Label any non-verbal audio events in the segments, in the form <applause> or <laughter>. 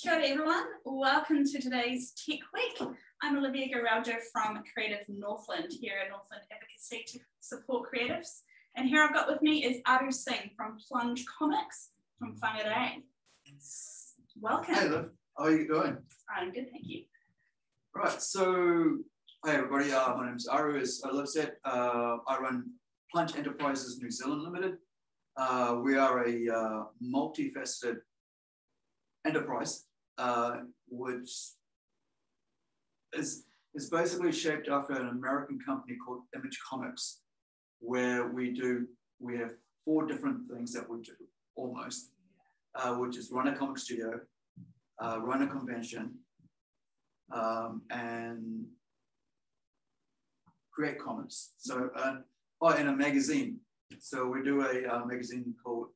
Kia ora everyone, welcome to today's Tech Week. I'm Olivia Garelja from Creative Northland here at Northland Advocacy to support creatives. And here I've got with me is Aru Singh from Plunge Comics from Whangarei. Welcome. Hey Liv, how are you doing? I'm good, thank you. Right, so hi everybody, uh, my name is Aru, as Liv said, uh, I run Plunge Enterprises New Zealand Limited. Uh, we are a uh, multifaceted enterprise, uh, which is, is basically shaped after an American company called Image Comics, where we do, we have four different things that we do almost, uh, which is run a comic studio, uh, run a convention, um, and create comics. So, uh, oh, and a magazine. So we do a uh, magazine called,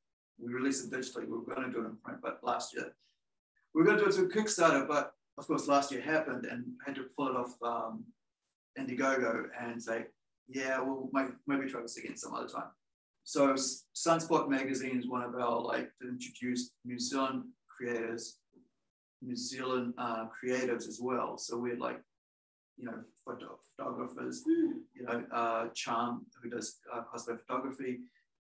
we release it digitally. We are going to do it in print, but last year we are going to do it through Kickstarter, but of course last year happened and had to pull it off um, Indiegogo and say, yeah, we'll maybe try this again some other time. So Sunspot Magazine is one of our like to introduce New Zealand creators, New Zealand uh, creatives as well. So we're like, you know, photo photographers, mm. you know, uh, Charm, who does uh, cosplay photography.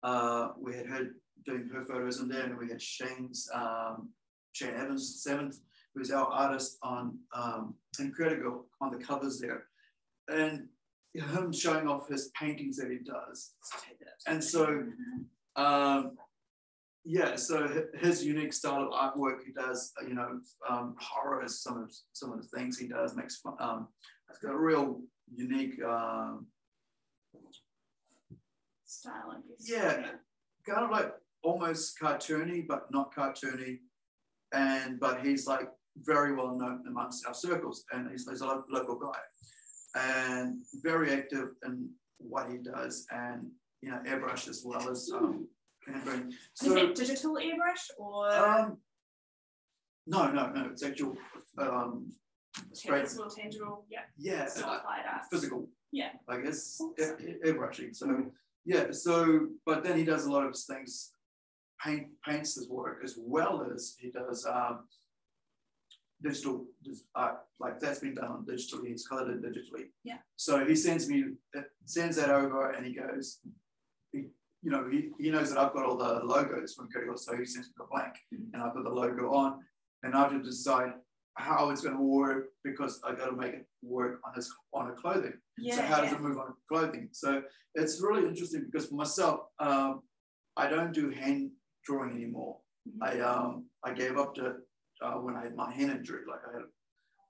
Uh, we had her doing her photos in there, and we had Shane's um, Shane Evans, seventh, who's our artist on um, Incredible on the covers there. And him showing off his paintings that he does. And so, um, yeah, so his unique style of artwork, he does, you know, um, horror is some of some of the things he does, makes fun. Um, it's got a real unique um, style, I guess. Yeah, kind of like almost cartoony, but not cartoony and but he's like very well known amongst our circles, and he's, he's a local guy, and very active in what he does, and you know airbrush as well as um, handling. So, Is it digital airbrush or? Um, no, no, no. It's actual um, straight. It's little tangible. Yeah. Yeah. Physical. Yeah. I guess airbrushing. So yeah. So but then he does a lot of things paint, paints his work as well as he does um, digital art. Like that's been done digitally. He's colored it digitally. Yeah. So he sends me sends that over, and he goes, he, you know, he, he knows that I've got all the logos from Curry, so he sends me a blank, mm-hmm. and I put the logo on, and I have to decide how it's going to work because I got to make it work on his on a clothing. Yeah, so how yeah. does it move on clothing? So it's really interesting because for myself, um, I don't do hand drawing anymore. Mm-hmm. I um I gave up to uh, when I had my hand injury. Like I had,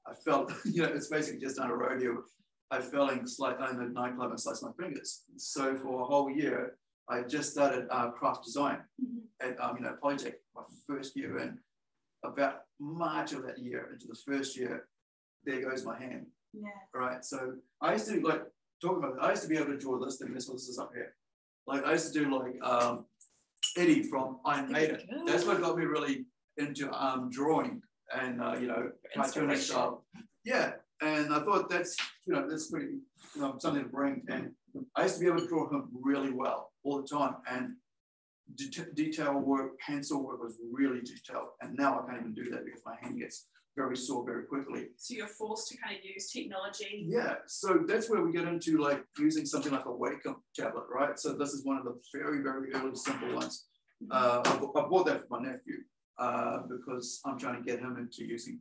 I felt <laughs> you know it's basically just on a rodeo. I fell in slight in the nightclub and sliced my fingers. So for a whole year, I just started uh, craft design mm-hmm. at um, you know Polytech my first year and about March of that year into the first year, there goes my hand. Yeah. Right. So I used to like talking about. I used to be able to draw this thing. This, this is up here. Like I used to do like um, Eddie from Iron Maiden. That's what got me really into um, drawing and uh, you know cartoonish style. Yeah, and I thought that's you know that's pretty you know something to bring. And I used to be able to draw him really well all the time, and det detail work, pencil work was really detailed. And now I can't even do that because my hand gets very sore very quickly. So you're forced to kind of use technology. Yeah, so that's where we get into like using something like a Wacom tablet, right? So this is one of the very, very early simple ones. Uh, I, bought that for my nephew uh, because I'm trying to get him into using,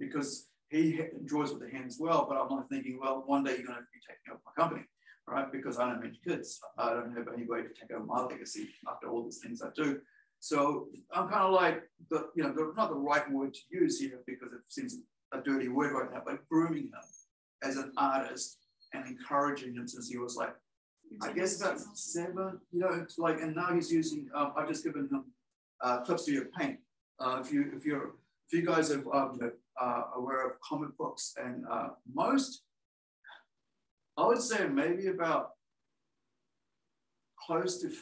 because he draws with the hands well, but I'm like thinking, well, one day you're going to be taking over my company, right? Because I don't have kids. I don't have anybody to take over my legacy after all these things I do. So I'm kind of like the, you know, not the right word to use here because it seems a dirty word right now, but grooming him as an artist and encouraging him since he was like, I guess about seven, you know, it's like, and now he's using, um, I've just given him uh, of your Paint. Uh, if you, if you're, if you guys are um, uh, aware of comic books and uh, most, I would say maybe about close to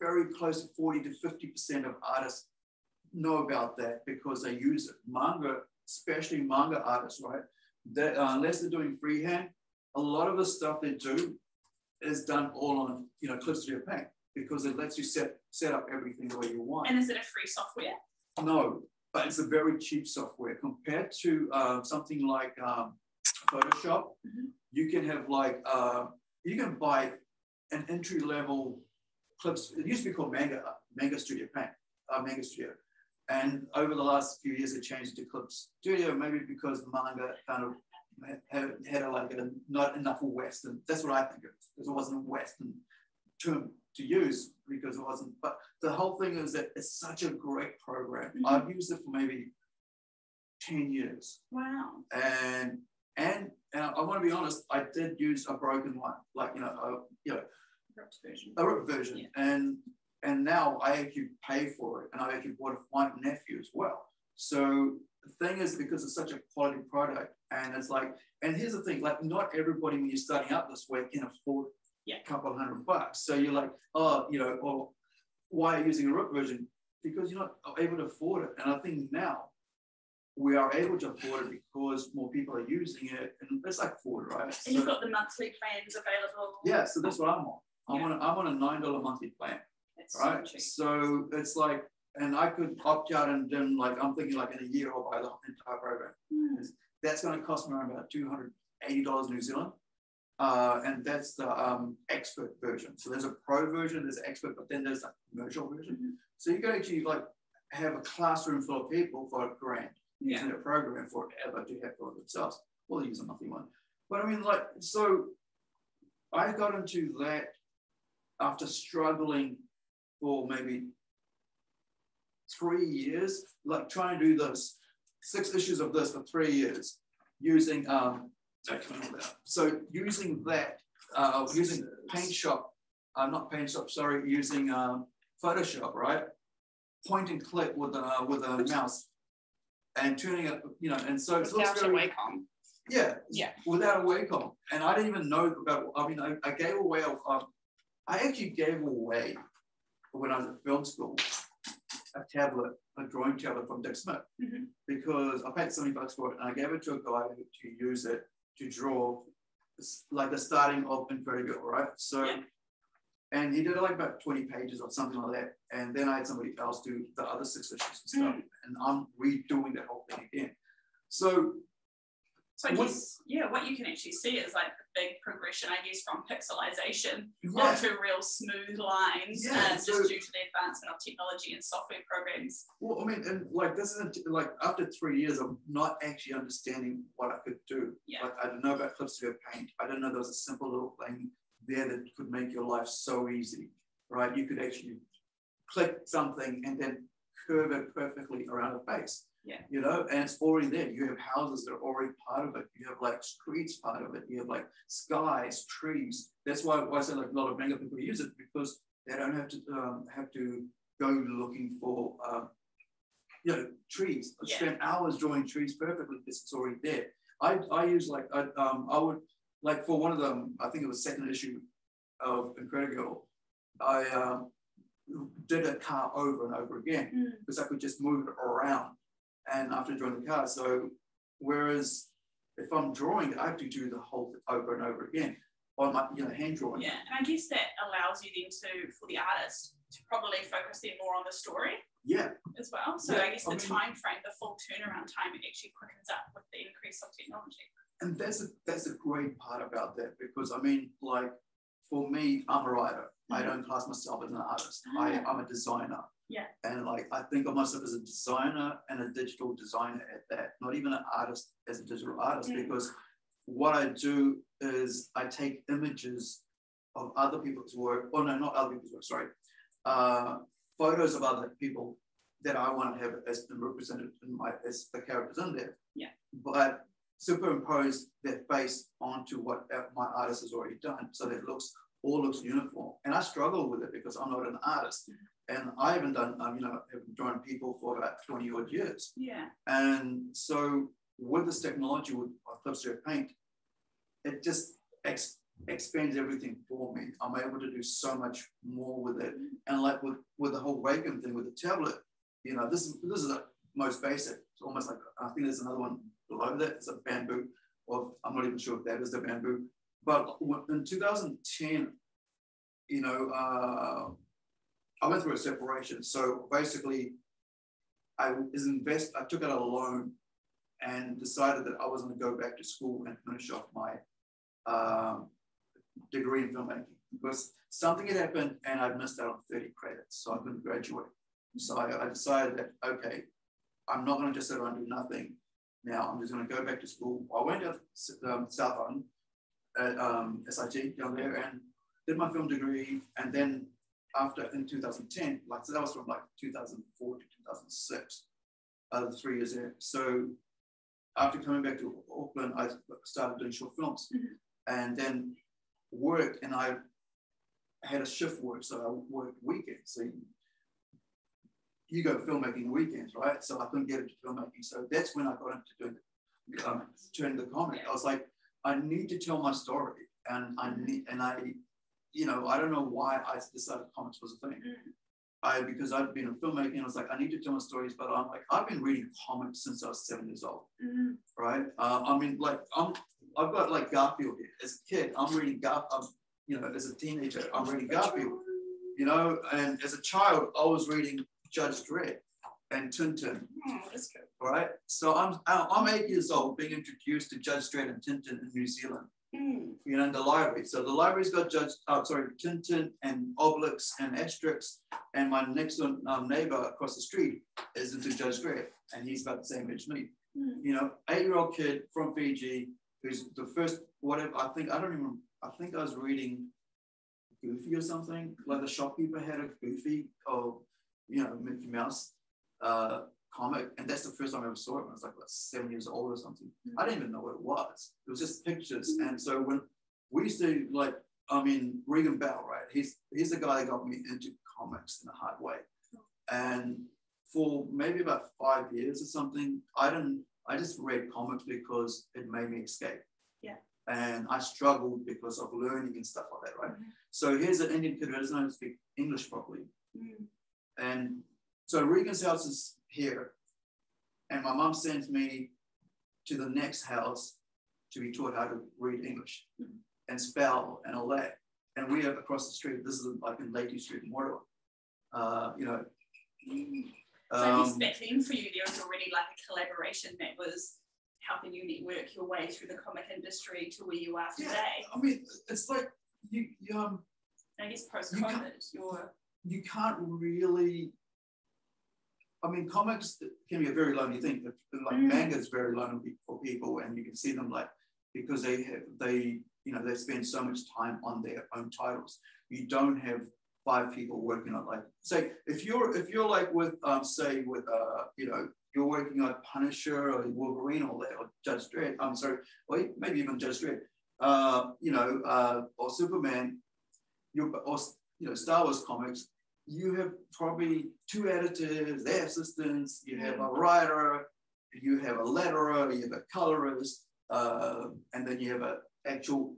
very close to 40 to 50% of artists know about that because they use it. Manga, especially manga artists, right? That, uh, unless they're doing freehand, a lot of the stuff they do is done all on, you know, clips Clip Studio Paint because it lets you set set up everything the way you want. And is it a free software? No, but it's a very cheap software compared to uh, something like um, Photoshop. Mm-hmm. You can have like uh, you can buy an entry level clips. It used to be called Manga Manga Studio Paint, uh, Manga Studio, and over the last few years, it changed to Clip Studio. Maybe because manga kind of had, had a, like a, not enough Western. That's what I think of because it wasn't a Western term to use because it wasn't. But the whole thing is that it's such a great program. Mm-hmm. I've used it for maybe 10 years. Wow. And and and I want to be honest, I did use a broken one, like you know, a, you know, ripped version. A ripped version. Yeah. And and now I actually pay for it, and I actually bought it for my nephew as well. So the thing is, because it's such a quality product, and it's like, and here's the thing, like not everybody when you're starting out this way can afford yeah. a couple of hundred bucks. So you're like, oh, you know, well, why are you using a RIP version? Because you're not able to afford it. And I think now we are able to afford it because more people are using it. And it's like Ford, right? And so, you've got the monthly plans available. Yeah, so that's what I'm on. I'm, yeah. on, a, I'm on a $9 monthly plan. That's right. So, so it's like, and I could opt out and then like, I'm thinking like in a year I'll buy the entire program. Mm. That's going to cost me around about $280 New Zealand. Uh, and that's the um, expert version. So there's a pro version, there's expert, but then there's a commercial version. Mm-hmm. So you can actually like have a classroom full of people for a grant yeah. using a program forever to have for themselves. Well, use a monthly one. But I mean, like, so I got into that after struggling for maybe three years, like trying to do this, six issues of this for three years using um, so using that, uh, using Paint Shop, uh, not Paint Shop, sorry, using um, Photoshop, right? Point and click with a with a mouse, and turning it, you know, and so it looks very, Wacom. Yeah, yeah, without a Wacom, and I didn't even know about. I mean, I, I gave away. A, um, I actually gave away when I was at film school a tablet, a drawing tablet from Dick Smith, mm-hmm. because I paid 70 bucks for it and I gave it to a guy to use it to draw like the starting of Incredible, right? So, yeah. and he did like about 20 pages or something like that. And then I had somebody else do the other six issues and stuff. Mm. And I'm redoing the whole thing again. So so I guess, yeah, what you can actually see is like the big progression, I guess, from pixelization yeah. onto real smooth lines, yeah, uh, so, just due to the advancement of technology and software programs. Well, I mean, and like this isn't like after three years of not actually understanding what I could do. Yeah. Like I didn't know about Clip Studio Paint. I didn't know there was a simple little thing there that could make your life so easy, right? You could actually click something and then curve it perfectly around a face. Yeah. You know, and it's already there. You have houses that are already part of it. You have like streets part of it. You have like skies, trees. That's why, why I say like a lot of manga people use it because they don't have to um, have to go looking for um, you know trees. I yeah. spend hours drawing trees perfectly because it's already there. I, I use like I, um, I would like for one of them. I think it was second issue of Incredible. I um, did a car over and over again mm. because I could just move it around and after drawing the card. So whereas if I'm drawing, I have to do the whole thing over and over again on my you know hand drawing. Yeah, and I guess that allows you then to for the artist to probably focus then more on the story. Yeah. As well. So yeah, I guess the I mean, time frame, the full turnaround time, it actually quickens up with the increase of technology. And that's a that's a great part about that because I mean, like for me, I'm a writer. Mm-hmm. I don't class myself as an artist. Ah. I, I'm a designer. Yeah. And like I think of myself as a designer and a digital designer at that, not even an artist as a digital artist, mm. because what I do is I take images of other people's work, or no, not other people's work, sorry, uh, photos of other people that I want to have as represented in my as the characters in there. Yeah. But superimpose their face onto what my artist has already done, so that it looks all looks uniform. And I struggle with it because I'm not an artist. Mm-hmm and I haven't done, um, you know, have drawn people for about 20 odd years. Yeah. And so with this technology with Clip Studio Paint, it just ex- expands everything for me. I'm able to do so much more with it. And like with, with the whole Wacom thing with the tablet, you know, this is this is the most basic. It's almost like I think there's another one below that. It's a bamboo, or I'm not even sure if that is the bamboo. But in 2010, you know, uh, I went through a separation. So basically, I was invest. I took out a loan and decided that I was going to go back to school and finish off my um, degree in filmmaking because something had happened and I'd missed out on 30 credits, so I couldn't graduate. So I, I decided that okay, I'm not going to just sit around and do nothing. Now I'm just going to go back to school. I went to um, South Island at um, SIT down there and did my film degree, and then after in 2010, like so that was from like 2004 to 2006, uh, the three years there. So after coming back to Auckland, I started doing short films, mm-hmm. and then worked, and I had a shift work, so I worked weekends. So you, you go filmmaking weekends, right? So I couldn't get into filmmaking. So that's when I got into doing um, turning the comedy. I was like, I need to tell my story, and I need, and I you know, I don't know why I decided comics was a thing. Mm. I because I'd been a filmmaker and I was like, I need to tell my stories, but I'm like, I've been reading comics since I was seven years old, mm. right? Uh, I mean, like, I'm I've got like Garfield here. As a kid, I'm reading Garfield. You know, as a teenager, I'm reading Garfield. You know, and as a child, I was reading Judge Dredd and Tintin. Oh, that's good. Right. So I'm I'm eight years old, being introduced to Judge Dredd and Tintin in New Zealand. Mm. You know, in the library. So the library's got Judge, oh, sorry, Tintin and Obelix and Asterix. And my next one, um, neighbor across the street is into Judge Dredd, and he's about the same age as me. Mm. You know, eight-year-old kid from Fiji who's the first whatever. I think I don't even. I think I was reading Goofy or something. Like the shopkeeper had a Goofy or you know Mickey Mouse. Uh, comic, and that's the first time I ever saw it when I was like, seven years old or something. Mm-hmm. I didn't even know what it was. It was just pictures. Mm-hmm. And so when we used to like, I mean, Regan Bell, right? He's he's the guy that got me into comics in a hard way. And for maybe about five years or something, I didn't. I just read comics because it made me escape. Yeah. And I struggled because of learning and stuff like that, right? Mm-hmm. So here's an Indian kid who doesn't know how to speak English properly. Mm. And so Regan's house is here. And my mom sends me to the next house to be taught how to read English mm-hmm. and spell and all that. And we are across the street. This is like in Lady Street in Moroa. Uh, you know. So um, back then for you, there was already like a collaboration that was helping you network your way through the comic industry to where you are today. Yeah, I mean, it's like you, you um. I guess post COVID, you're. You can't really I mean, comics can be a very lonely thing. Like mm. manga is very lonely for people, and you can see them like because they have they you know they spend so much time on their own titles. You don't have five people working on like say if you're if you're like with um say with uh you know you're working on Punisher or Wolverine or that or Judge Dredd. I'm sorry, or maybe even Judge Dredd. Uh, you know, uh, or Superman. You or you know Star Wars comics you have probably two editors, their assistants, you have a writer, you have a letterer, you have a colorist, uh, and then you have an actual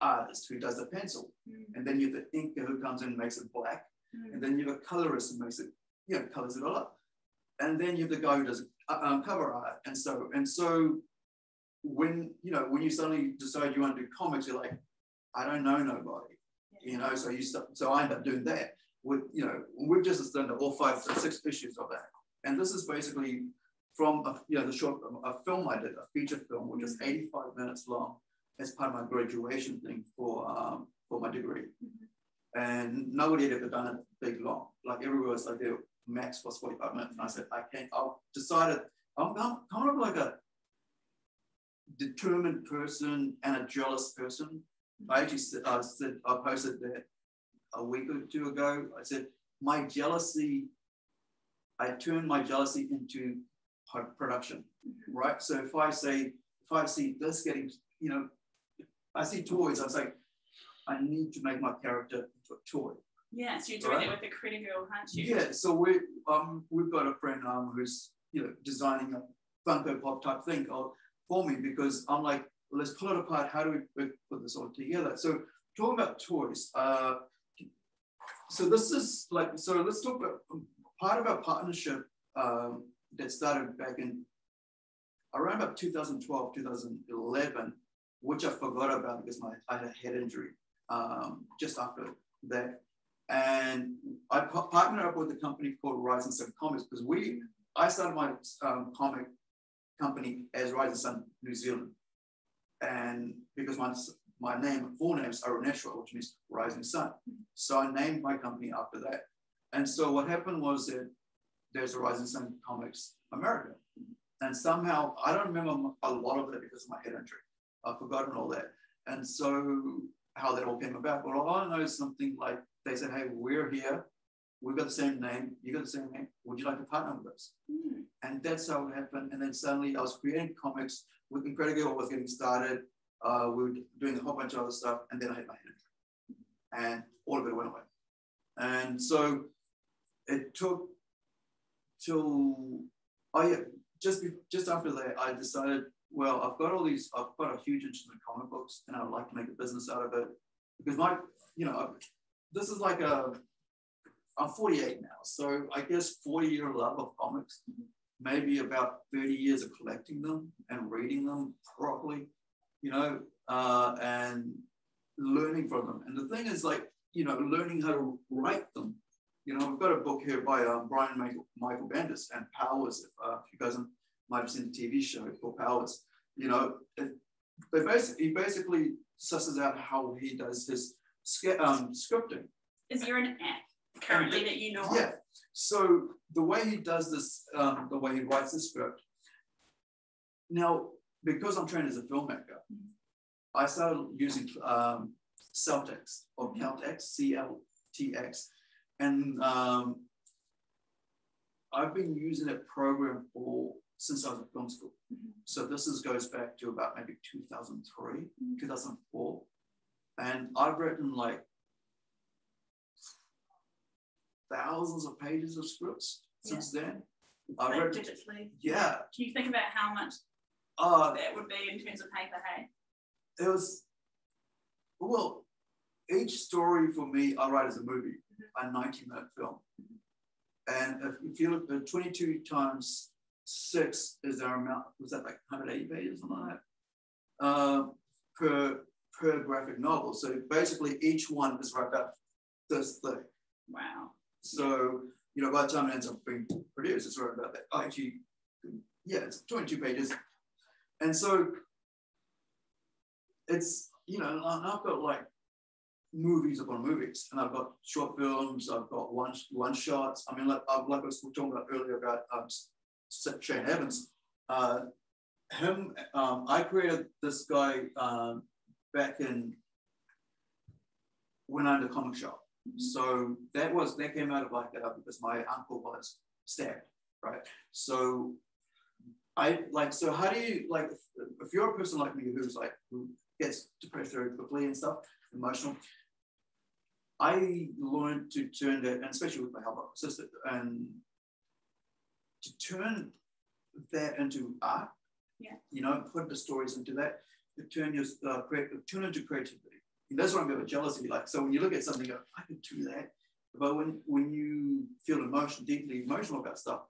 artist who does the pencil. Mm. And then you have the inker who comes in and makes it black. Mm. And then you have a colorist who makes it, you know, colors it all up. And then you have the guy who does uh, um, cover art. And so, and so when, you know, when you suddenly decide you want to do comics, you're like, I don't know nobody, you know, so you so I end up doing that with, you know, we've just done all five six issues of that. And this is basically from, a, you know, the short, a film I did, a feature film, which is 85 minutes long as part of my graduation thing for, um, for my degree. Mm-hmm. And nobody had ever done it big long. Like everywhere was like their max was 45 minutes. And I said, I can't, I decided, I'm, I'm kind of like a determined person and a jealous person. I actually said, I said, I posted that a week or two ago. I said, my jealousy, I turn my jealousy into production, mm-hmm. right? So if I say, if I see this getting, you know, I see toys, I was like, I need to make my character into a toy. Yeah, so you're doing right? it with the Critter Girl, aren't you? Yeah, so we um we've got a friend um who's you know designing a Funko Pop type thing for me because I'm like, well, let's pull it apart. How do we put this all together? So talking about toys, uh, so this is like, so let's talk about part of our partnership um, that started back in around about 2012, 2011, which I forgot about because my, I had a head injury um, just after that. And I partnered up with a company called Rising Sun Comics because we I started my um, comic company as Rising Sun New Zealand. And because my, my name, full name is Aroneshwa, which means Rising Sun. So I named my company after that. And so what happened was that there's a Rising Sun Comics America. And somehow, I don't remember a lot of it because of my head injury. I've forgotten all that. And so how that all came about. Well, all I know is something like they said, hey, we're here. We've got the same name. You got the same name. Would you like to partner with us? Mm. And that's how it happened. And then suddenly I was creating comics with Incredible was getting started. Uh, we were doing a whole bunch of other stuff. And then I had my head injury. And all of it went away. And so it took till, yeah, just, just after that, I decided well, I've got all these, I've got a huge interest in comic books and I'd like to make a business out of it because my, you know, this is like a, I'm 48 now. So I guess 40 year love of comics, maybe about 30 years of collecting them and reading them properly, you know, uh, and learning from them. And the thing is like, you know, learning how to write them. You know, I've got a book here by um, Brian Michael, Michael Bendis and Powers, if, uh, if you guys might have seen the TV show called Powers. You know, it, they basically, he basically susses out how he does his um, scripting. Is there an app currently that you know Yeah. Of? So the way he does this, um, the way he writes the script. Now, because I'm trained as a filmmaker, mm-hmm. I started using um, Celtx or. Celtx, C-L-T-X, and um, I've been using that program for since I was at film school. Mm-hmm. So this is, goes back to about maybe 2003, mm-hmm. 2004. And I've written like thousands of pages of scripts yeah. since then. I've read, digitally. Yeah. Can you think about how much uh, that would be in terms of paper, hey? It was, well, each story for me, I write as a movie, mm-hmm. a 90 minute film. And if you look at 22 times six is our amount, was that like 180 pages, or something like that, uh, per, per graphic novel. So basically each one is right about this thick. Wow. So, you know, by the time it ends up being produced, it's right about that. Actually, yeah, it's 22 pages. And so it's, you know, I've got like movies upon movies, and I've got short films, I've got one one shots. I mean, like, like I was talking about earlier about um, Shane Evans, uh, him, um, I created this guy um, back in when I had a comic shop. Mm-hmm. So that was that came out of like that because my uncle was stabbed, right? So I like so how do you like if, if you're a person like me who's like who gets depressed very quickly and stuff, emotional. I learned to turn that, and especially with my help sister, and to turn that into art, yeah. you know, put the stories into that, to turn your uh, creative, turn into creativity. And that's what I'm about jealousy. Like, so when you look at something, you go, I could do that. But when when you feel emotional, deeply emotional about stuff,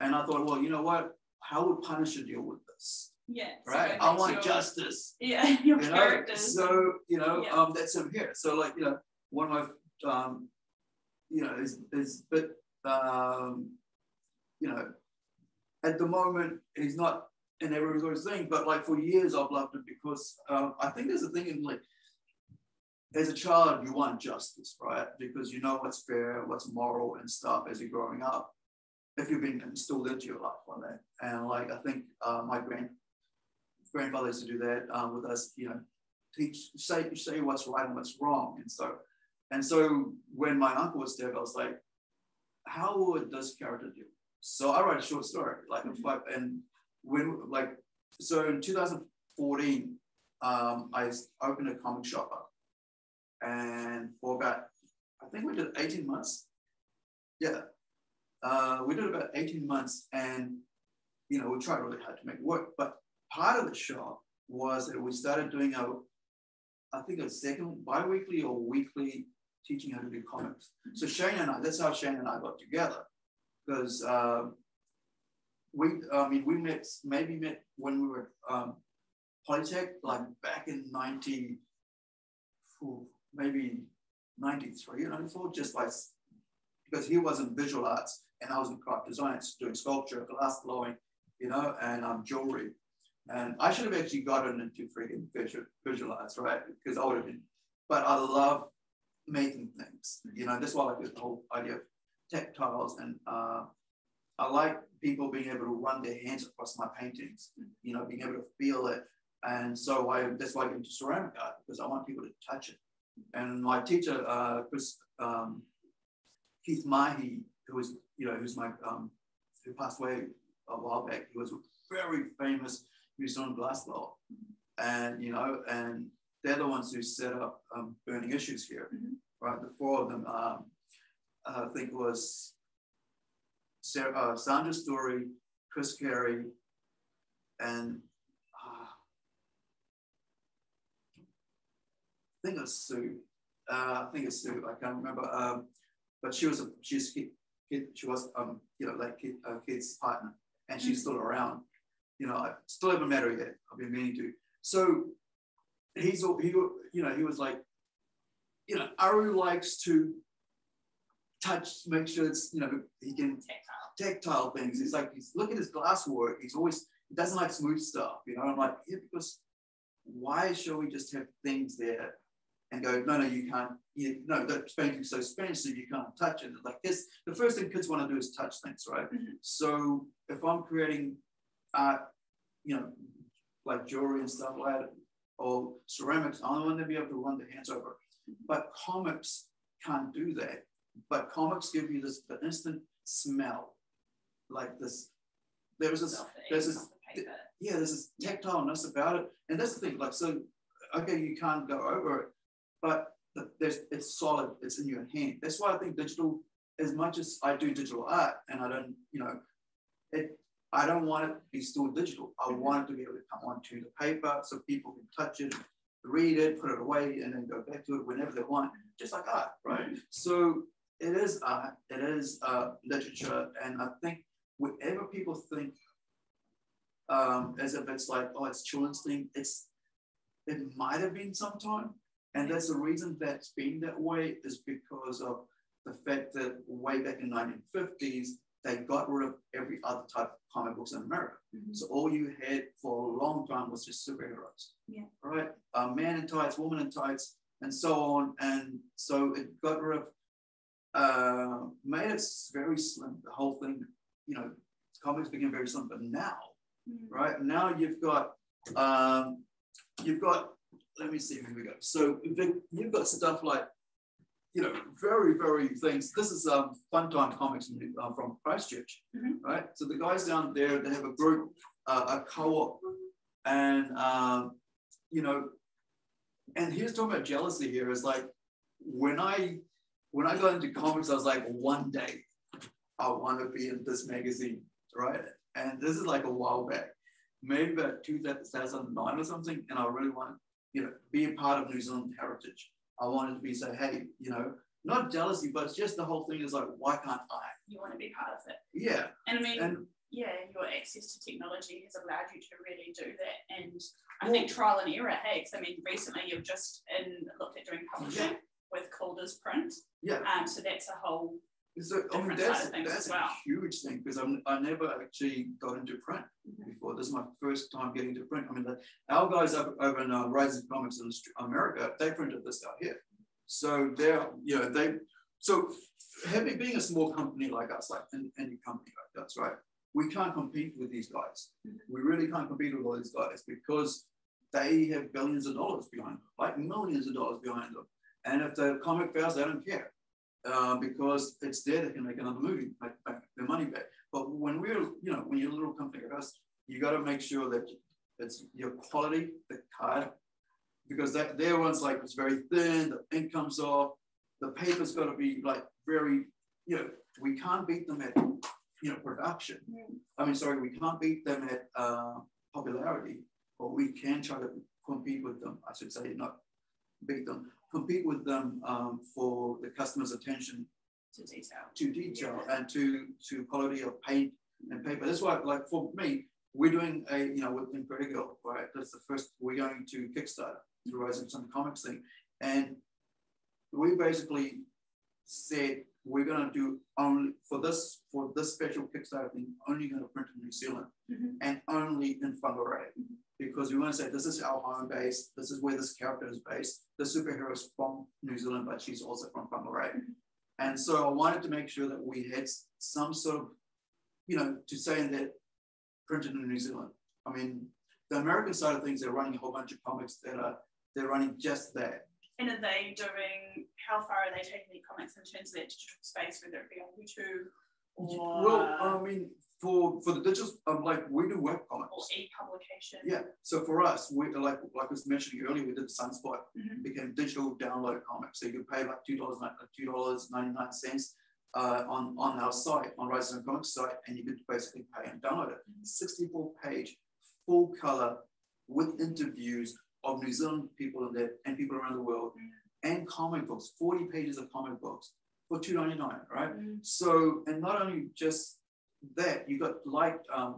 and I thought, well, you know what? How would Punisher deal with this? Yeah. Right. I want justice. Yeah. <laughs> Your you characters. Know? So you know, yeah. um, that's him here. So like you know, one of my um, you know, is is but um, you know, at the moment, he's not in every sort of thing, but like for years, I've loved him because um, I think there's a thing in like, as a child, you want justice, right? Because you know what's fair, what's moral and stuff as you're growing up. If you've been instilled into your life like that. And like, I think uh, my grand grandfather used to do that uh, with us, you know, teach, say, say what's right and what's wrong. And so, and so when my uncle was dead, I was like, how would this character do? So I wrote a short story, like five, and when like so in 2014, um, I opened a comic shop up, and for about I think we did 18 months. Yeah, uh, we did about 18 months, and you know we tried really hard to make it work. But part of the shop was that we started doing a, I think a second bi-weekly or weekly teaching how to do comics. So Shane and I, that's how Shane and I got together because uh, we, I mean, we met, maybe met when we were um, Polytech, like back in 90, maybe 93 or 94, just like, because he was in visual arts and I was in craft design, doing sculpture, glass blowing, you know, and um, jewelry. And I should have actually gotten into freaking visual, right? Because I would have been, but I love making things, you know, that's why I like this whole idea of tactiles and uh, I like people being able to run their hands across my paintings, you know, being able to feel it. And so I, that's why I get into ceramic art because I want people to touch it. And my teacher, uh, Chris, um, Keith Mahi, who was, you know, who's my, um, who passed away a while back, he was very famous New on glass blower. And, you know, and they're the ones who set up um, burning issues here, mm-hmm. right? The four of them, um, I think was Sarah, uh, Sandra Story, Chris Carey, and uh, I think it's Sue. Uh, I think it's Sue. I can't remember. Um, but she was a she's kid, kid, she was um you know like kid, uh, kid's partner, and she's still around. You know, I still haven't met her yet. I've been meaning to. So he's all he you know he was like, you know, Aru likes to touch, make sure it's you know he can tactile things. He's like, he's look at his glass work. He's always, he doesn't like smooth stuff, you know. I'm like, yeah, because why should we just have things there and go, no, no, you can't, you, no, that painting's so expensive, you can't touch it. Like this, the first thing kids want to do is touch things, right? Mm-hmm. So if I'm creating art, you know, like jewelry and stuff like that, or ceramics, I want to be able to run the hands over. But comics can't do that. But comics give you this the instant smell like this. There's this, there's this, yeah, there's this tactileness about it. And that's the thing, like, so, okay, you can't go over it, but there's, it's solid, it's in your hand. That's why I think digital, as much as I do digital art and I don't, you know, it, I don't want it to be still digital. I mm-hmm. want it to be able to come onto the paper so people can touch it, read it, put it away, and then go back to it whenever they want, just like art, right? Mm-hmm. So it is art, it is uh, literature, and I think whatever people think um, as if it's like, oh, it's children's thing, it's it might have been sometime. And that's the reason that's been that way is because of the fact that way back in 1950s, they got rid of every other type of comic books in America. Mm-hmm. So all you had for a long time was just superheroes. Yeah. Right? Uh, man in tights, woman in tights, and so on. And so it got rid of, uh, made it very slim, the whole thing you know, comics became very slim, but now, mm-hmm. right? Now you've got, um, you've got, let me see, here we go. So you've got stuff like, you know, very, very things. This is um, Fun Time Comics uh, from Christchurch, mm-hmm. right? So the guys down there, they have a group, uh, a co-op, and, um, you know, and here's talking about jealousy here is like, when I, when I got into comics, I was like, one day I want to be in this magazine, right? And this is like a while back, maybe about 2009 or something. And I really want to, you know, be a part of New Zealand heritage. I wanted to be say, hey, you know, not jealousy, but it's just the whole thing is like, why can't I? You want to be part of it. Yeah. And I mean, and, yeah, your access to technology has allowed you to really do that. And I well, think trial and error, hey, because I mean, recently you've just in, looked at doing publishing yeah. with Calder's print. Yeah. Um, so that's a whole so, I mean, that's, that's well. a huge thing because I'm, I never actually got into print mm-hmm. before. This is my first time getting into print. I mean, the, our guys up over in uh, Comics in America, they printed this out here. So they're, you know, they, so having being a small company like us, like any, any company like us, right? We can't compete with these guys. Mm-hmm. We really can't compete with all these guys because they have billions of dollars behind them, like millions of dollars behind them. And if the comic fails, they don't care. Uh, because it's there they can make another movie, make, make their money back. But when we're, you know, when you're a little company like us, you got to make sure that it's your quality, the card, because that their one's like it's very thin, the ink comes off, the paper's got to be like very, you know, we can't beat them at, you know, production. I mean, sorry, we can't beat them at uh, popularity, but we can try to compete with them. I should say, not beat them compete with them um, for the customer's attention to detail, to detail, yeah. and to to quality of paint and paper. That's why, like for me, we're doing a you know with Incredigo, right? That's the first we're going to Kickstarter the Rising Sun Comics thing, and we basically said we're going to do only for this for this special Kickstarter thing, only going to print in New Zealand Mhm. and only in Whangarei. Mhm. Because we want to say this is our home base, this is where this character is based. The superhero is from New Zealand, but she's also from Whangarei. Mhm. And so I wanted to make sure that we had some sort of, you know, to say that printed in New Zealand. I mean, the American side of things, they're running a whole bunch of comics that are they're running just that. And are they doing, how far are they taking the comics in terms of their digital space, whether it be on YouTube or, Well, I mean, for for the digital, um, like we do web comics. or e-publication? Yeah. So for us, we like like I was mentioning earlier, we did Sunspot Mhm. became digital download comics. So you could pay like two dollars two dollars ninety nine cents uh, on on our site on Rising Comics site, and you could basically pay and download it. Sixty four page, full color, with interviews of New Zealand people in there and people around the world, Mm. and comic books. Forty pages of comic books for two ninety nine, right? Mm. So, and not only just that, you got like um,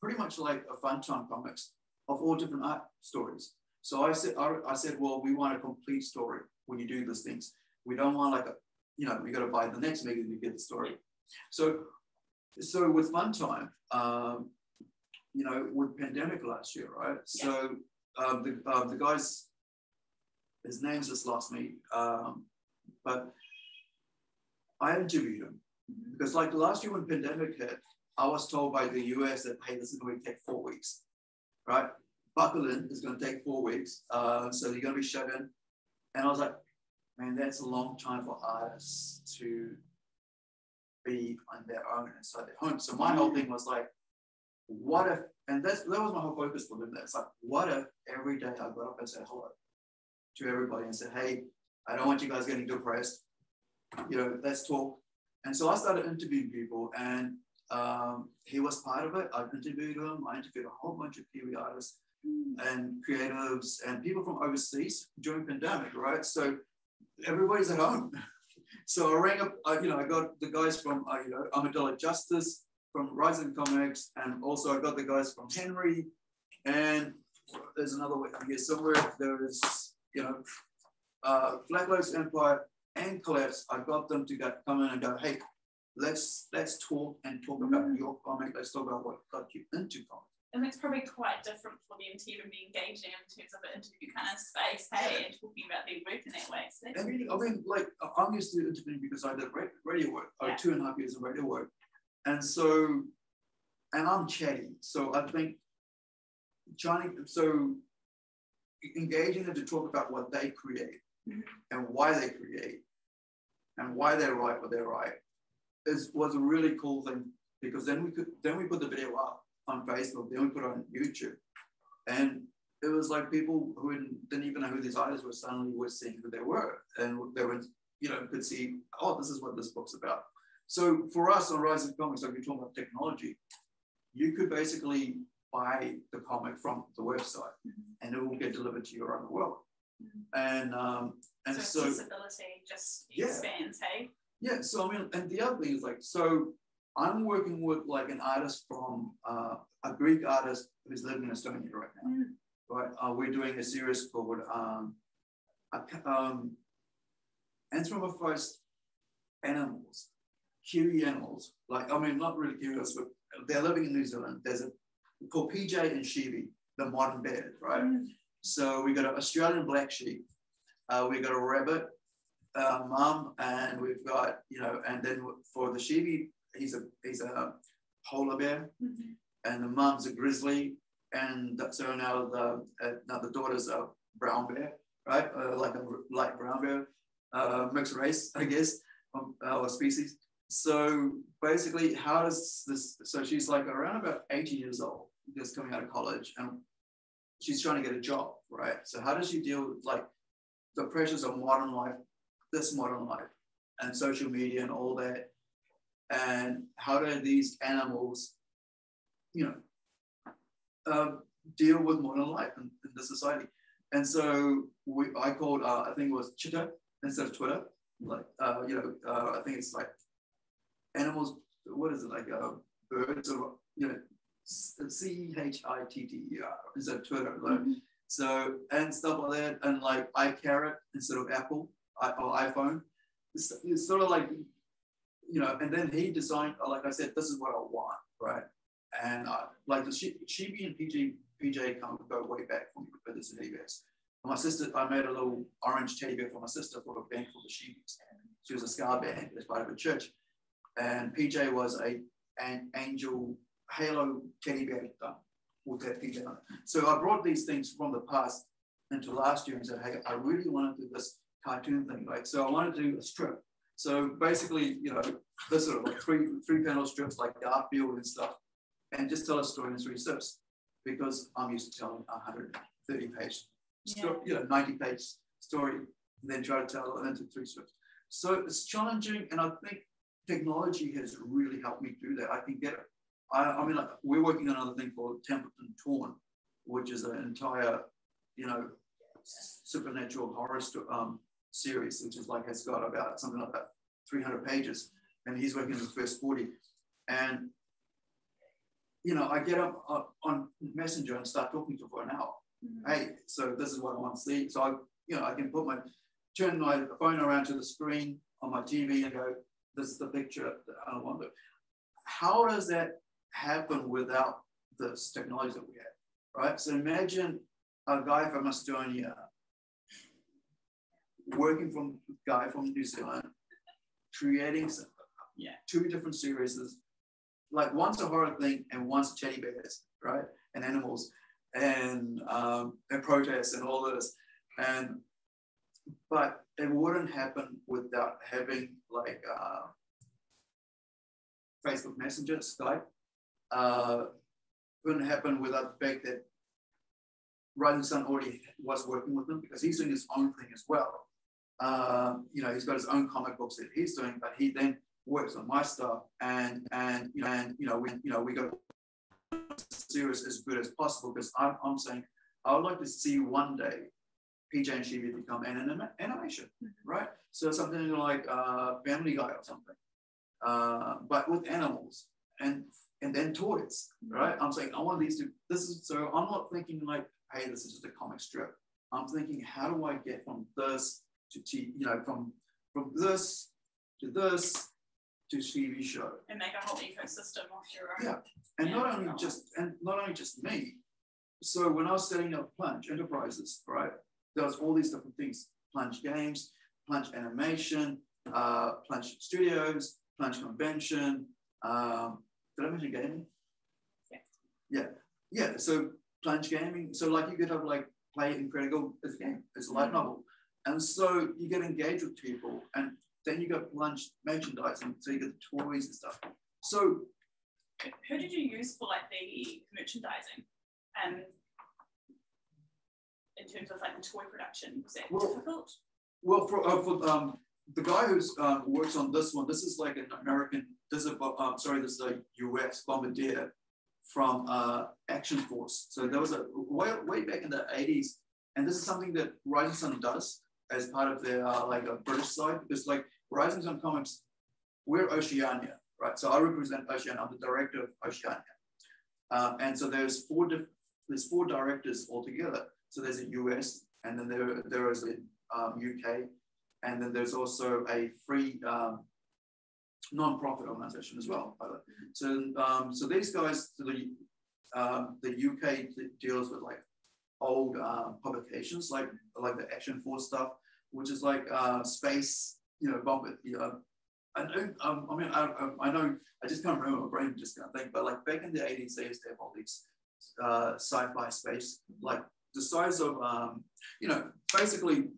pretty much like a fun time comics of all different art stories. So I said, I, I said, well, we want a complete story when you do these things. We don't want like a, you know, we got to buy the next magazine to get the story. So, so with fun time, um, you know, with pandemic last year, right? So um, the um, the guys, his name's just lost me, um, but I interviewed him because like last year when pandemic hit, I was told by the US that hey, this is going to take four weeks, right? Buckle in, it's going to take four weeks, uh, so you're going to be shut in. And I was like, man, that's a long time for artists to be on their own inside their home. So my whole thing was like, what if? And that's that was my whole focus for them. It's like, what if every day I got up and said hello to everybody and said, hey, I don't want you guys getting depressed. You know, let's talk. And so I started interviewing people, and um, he was part of it. I interviewed him. I interviewed a whole bunch of Kiwi artists Mm. and creatives and people from overseas during pandemic, right? So everybody's at home. <laughs> So I rang up, uh, you know, I got the guys from, uh, you know, Armadillo Justice, from Rising Comics, and also I got the guys from Henry, and there's another one here somewhere. There is, you know, uh, Black Lives Empire and Collapse. I got them to get, come in and go, hey, let's let's talk and talk about Mm. your comic. Let's talk about what got you into comics. And it's probably quite different for them to even be engaging in terms of an interview kind of space, hey, and talking about their work in that way. So that's And really I mean, like I'm used to interviewing because I did radio work. I Yeah. two and a half years of radio work, and so, and I'm chatty. So I think trying so engaging them to talk about what they create Mhm. and why they create and why they write what they write is was a really cool thing because then we could then we put the video up on Facebook, then we put it on YouTube, and it was like people who didn't, didn't even know who these artists were suddenly were seeing who they were, and they were you know could see oh this is what this book's about. So for us on Rising Comics, like we're talking about technology, you could basically buy the comic from the website, Mhm. and it will get delivered to you around the world. Mhm. And um, and so, so accessibility just Yeah. expands, hey? yeah, so I mean, and the other thing is like, so I'm working with like an artist from uh, a Greek artist who's living in Estonia right now. Mm. Right, uh, we're doing a series called um, a- um, anthropomorphized animals, Kiwi animals. Like, I mean, not really curious, but they're living in New Zealand. There's a called PJ and Shivi, the modern bear, right? Mm. So we got an Australian black sheep, uh, we got a rabbit, uh, mum, and we've got you know, and then for the sheepy, he's a he's a polar bear, Mhm. and the mum's a grizzly, and so now the uh, now the daughter's a brown bear, right? Uh, like a light brown bear, uh, mixed race, I guess, um, or species. So basically, how does this? So she's like around about 80 years old, just coming out of college, and she's trying to get a job, right? So how does she deal with like the pressures of modern life, this modern life, and social media and all that? And how do these animals, you know, uh, deal with modern life in, in the society? And so we, I called, uh, I think it was Chitter instead of Twitter. Like, uh, you know, uh, I think it's like animals. What is it like? Uh, birds or you know, C H I T T E R is that Twitter? Like, Mhm. so and stuff like that, and like iCarrot instead of Apple I, or iPhone. It's, it's sort of like you know, and then he designed, like I said, this is what I want, right? And uh, like the Shibi and PJ, PJ come go way back for me with this in EBS. My sister, I made a little orange teddy bear for my sister for a band called the Shibis. She was a ska band as part of a church. And PJ was a an angel halo teddy bear with that PJ. So I brought these things from the past into last year and said, hey, I really want to do this cartoon thing. Like, so I wanted to do a strip. So basically, you know, this sort of like three three panel strips like the Garfield and stuff, and just tell a story in three strips because I'm used to telling a 130 page, story, yeah. you know, 90 page story, and then try to tell it into three strips. So it's challenging, and I think technology has really helped me do that. I can get it. I, I mean, like, we're working on another thing called Templeton Torn, which is an entire, you know, supernatural horror um, series, which is like it's got about something like that, 300 pages, and he's working on the first 40. And you know, I get up uh, on Messenger and start talking to him for an hour. Mm-hmm. Hey, so this is what I want to see. So I, you know, I can put my turn my phone around to the screen on my TV and go, this is the picture that I want to. How does that happen without this technology that we have, right? So imagine a guy from Estonia working from guy from New Zealand, creating yeah. two different series, like one's a horror thing and one's teddy bears, right? And animals and um, and protests and all this. And but it wouldn't happen without having like uh, Facebook Messenger, Skype. Uh, wouldn't happen without the fact that Rising Sun already was working with them because he's doing his own thing as well. Uh, you know, he's got his own comic books that he's doing, but he then works on my stuff, and and you know, and you know, we you know we got series as good as possible because I'm, I'm saying I would like to see one day PJ and Shibi become an anima- animation, right? So something like uh, Family Guy or something, uh, but with animals and and then toys, right? I'm saying I want these to. This is so I'm not thinking like, hey, this is just a comic strip. I'm thinking, how do I get from this to T, you know, from from this to this to TV show. And make a whole ecosystem off your own. Yeah. And yeah, not only just and not only just me. So when I was setting up Plunge Enterprises, right, was all these different things: Plunge Games, Plunge Animation, uh, Plunge Studios, Plunge Convention. Um, did I mention gaming? Yeah. Yeah. Yeah. So Plunge Gaming. So like you could have like play Incredible as a game, it's a light mm-hmm. novel. And so you get engaged with people, and then you got lunch merchandising, so you get the toys and stuff. So, who did you use for like the merchandising, and in terms of like the toy production? Was that well, difficult? Well, for, uh, for um, the guy who um, works on this one, this is like an American. This is a um, sorry, this is a U.S. bombardier from uh, Action Force. So there was a way, way back in the 80s, and this is something that Rising Sun does as part of their uh, like a British side because like Rising Sun Comics, we're Oceania, right? So I represent Oceania. I'm the director of Oceania, um, and so there's four there's four directors altogether. So there's a US, and then there there is a um, UK, and then there's also a free um, non-profit organization as well. By So um, so these guys, the um, the UK deals with like old uh, publications like like the Action Force stuff, which is like uh, space, you know, bomb. You know, I know. Um, I mean, I, I, know. I just can't remember. My brain just can't think. But like back in the 80s, they used to have all these uh, sci-fi space, like the size of, um, you know, basically,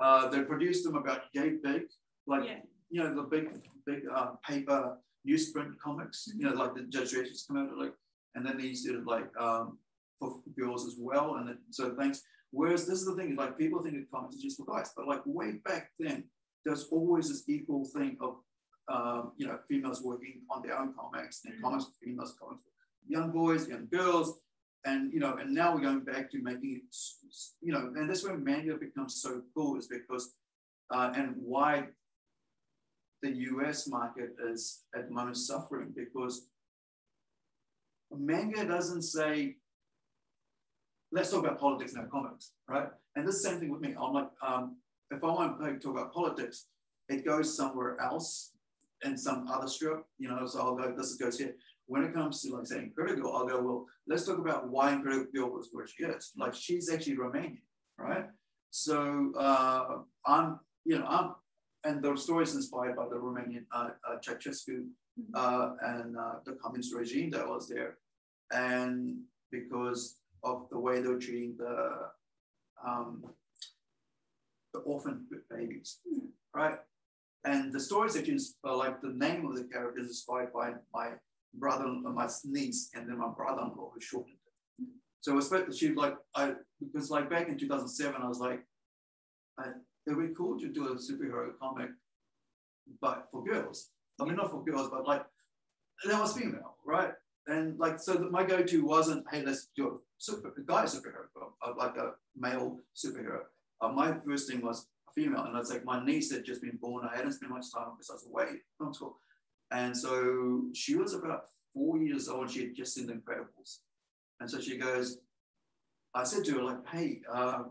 uh, they produced them about yay big, like yeah. you know, the big, big uh, paper newsprint comics. You know, like the Judge Dredds come out like, and then they used to like um, for girls as well. And then, so thanks. Whereas this is the thing, like people think that comics are just for guys, but like way back then, there's always this equal thing of, um, you know, females working on their own comics and mm-hmm. comics for females, comics for young boys, young girls. And, you know, and now we're going back to making it, you know, and that's where manga becomes so cool is because, uh, and why the US market is at the moment suffering because manga doesn't say let's talk about politics in our comics, right? And this same thing with me. I'm like, um, if I want to talk about politics, it goes somewhere else. in some other strip, you know, so I'll go, this goes here. When it comes to like saying Incredible, I'll go, well, let's talk about why Incredible was where she is. Like she's actually Romanian, right? So uh, I'm, you know, I'm, and the story is inspired by the Romanian uh, uh, Ceausescu mm-hmm. uh, and uh, the communist regime that was there. And because of the way they were treating the um, the orphan babies, mm. right? And the stories that you like the name of the character is inspired by my brother, my niece, and then my brother-in-law who shortened it. So especially she like I because like back in 2007, I was like, I, it'd be cool to do a superhero comic, but for girls. I mean, not for girls, but like that was female, right? And like, so my go-to wasn't, hey, let's do a super a guy superhero, like a male superhero. Uh, my first thing was a female, and I was like my niece had just been born. I hadn't spent much time because I was away from school, and so she was about four years old. She had just seen The Incredibles, and so she goes, I said to her like, hey, uh,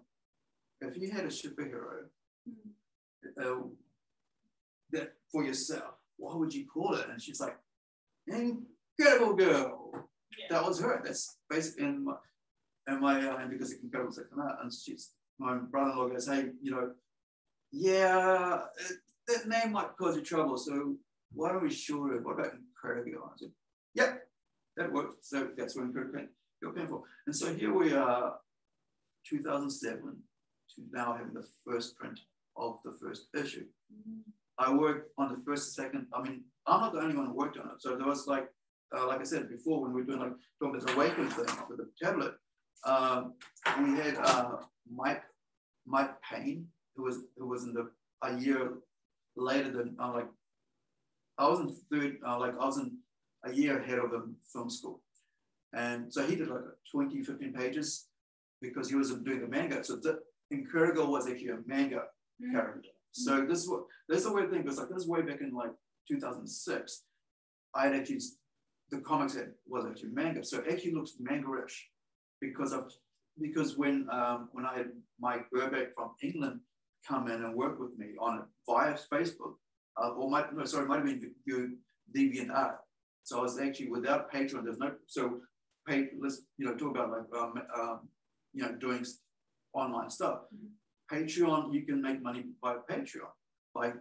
if you had a superhero uh, that for yourself, what would you call it? And she's like, incredible girl. Yeah. That was her. That's basically in my, and my uh, and because the Incredibles had come out, and she's my brother-in-law goes, hey, you know, yeah, it, that name might cause you trouble. So why don't we short it? What about Incredible? I said, yep, that worked. So that's when Incredible got painful. And so here we are, 2007 to now having the first print of the first issue. Mm-hmm. I worked on the first, second. I mean, I'm not the only one who worked on it. So there was like, uh, like I said before, when we were doing like talking about the Awaken thing with the tablet, um, we had uh, Mike Mike Payne, who was who was in the a year later than uh, like I was in third, uh, like I was in a year ahead of him film school, and so he did like 20, 15 pages because he was doing a manga. So the Incredible was actually a manga mm-hmm. character. So this is what this is a weird thing because like this is way back in like 2006. I had actually the comics had, was actually manga, so it actually looks manga-ish because of because when um, when I had Mike Burbeck from England come in and work with me on it via Facebook, uh, or might no, sorry, might have been DeviantArt. So I was actually without Patreon. There's no so pay. Let's you know talk about like um, um, you know doing online stuff. Mm-hmm. Patreon, you can make money by Patreon by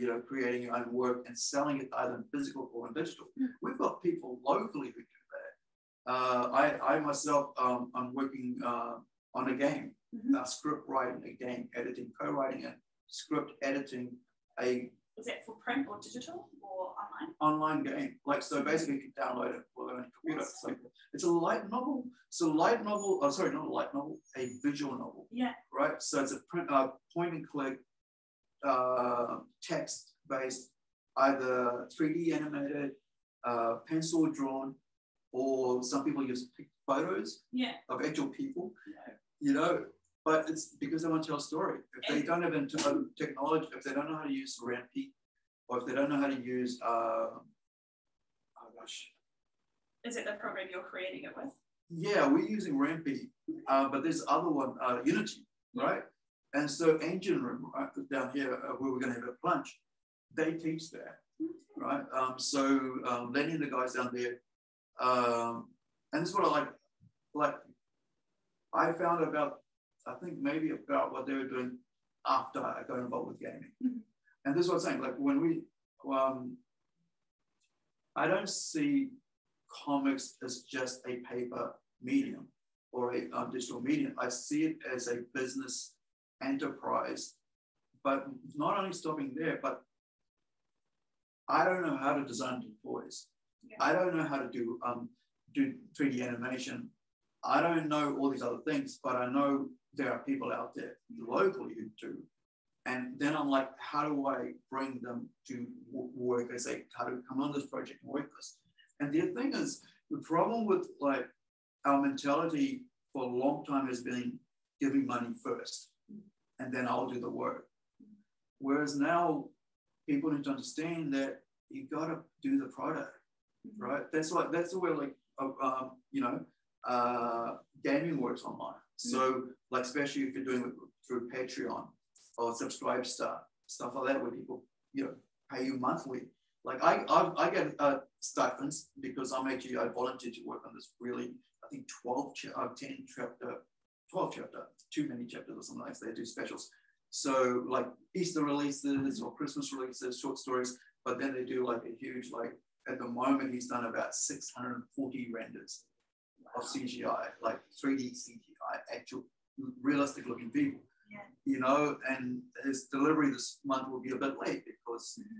you know creating your own work and selling it either in physical or in digital. Mm-hmm. We've got people locally who do that. uh, I, I myself, um, I'm working uh, on a game, mm-hmm. uh, script writing a game, editing, co-writing and script editing a. Is that for print or digital or online? Online game. Like, so basically you can download it for a computer. It's like, it's a light novel. It's a light novel, oh, sorry, not a light novel, a visual novel. Yeah. Right? So it's a print, uh, point and click uh, text based, either 3D animated, uh, pencil drawn, or some people use photos yeah. of actual people, yeah. you know, but it's because they want to tell a story. If they don't have technology, if they don't know how to use Ren'Py, or if they don't know how to use, uh, oh gosh. Is it the program you're creating it with? Yeah, we're using Ren'Py, uh, but there's other one, uh, Unity, right? And so Engine Room right, down here, uh, where we're going to have a plunge, they teach that, mm-hmm. right? Um, so um, Lenny and the guys down there, um, and this is what I like. Like, I found about, I think maybe about what they were doing after I got involved with gaming. Mm-hmm. And this is what I'm saying. Like when we, um, I don't see comics as just a paper medium or a um, digital medium. I see it as a business enterprise. But not only stopping there, but I don't know how to design toys. I don't know how to do um, do 3D animation. I don't know all these other things, but I know there are people out there locally who do. And then I'm like, how do I bring them to work? I say, how to come on this project and work this? And the thing is, the problem with like our mentality for a long time has been giving money first, and then I'll do the work. Whereas now people need to understand that you got to do the product right? That's like that's the way like uh, um, you know uh, gaming works online. So like especially if you're doing it through Patreon or SubscribeStar, stuff like that, where people you know pay you monthly. Like I, I, I get uh, stipends because I'm actually, I volunteered to work on this really, I think 12, uh, 10 chapter, 12 chapter, too many chapters or something like that. They do specials. So like Easter releases or Christmas releases, short stories, but then they do like a huge, like at the moment, he's done about 640 renders of CGI, like 3D CGI, actual realistic looking people. Yeah. You know, and his delivery this month will be a bit late because, mm-hmm.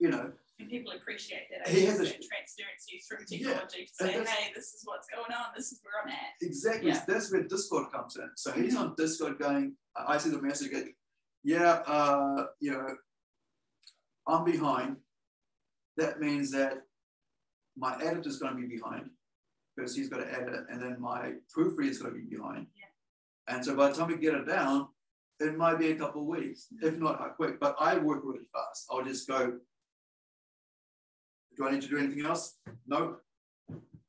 you know, and people appreciate that. He has a transparency through technology yeah, to say, hey, this is what's going on, this is where I'm at. Exactly. Yeah. That's where Discord comes in. So he's on Discord going, I see the message, yeah, uh, you know, I'm behind. That means that my editor is going to be behind because he's got to edit, and then my proofreader is going to be behind. Yeah. And so by the time we get it down, it might be a couple of weeks, if not how quick. But I work really fast. I'll just go. Do I need to do anything else? Nope.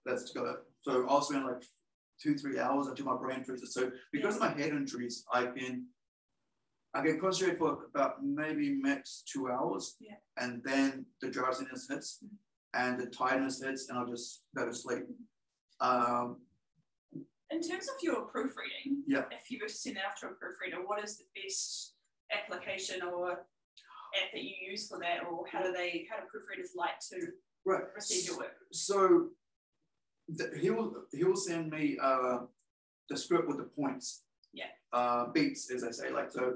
Let's go. So I'll spend like two, three hours until my brain freezes. So because yeah. of my head injuries, I can I can concentrate for about maybe max two hours. Yeah. And then the drowsiness hits mm-hmm. and the tiredness hits, and I'll just go to sleep. Um, in terms of your proofreading, yeah. if you were to send that off to a proofreader, what is the best application or app that you use for that, or how do they, how do proofreaders like to right. receive your work? So the, he will he will send me uh, the script with the points. Yeah. Uh, beats, as I say, like so. Okay.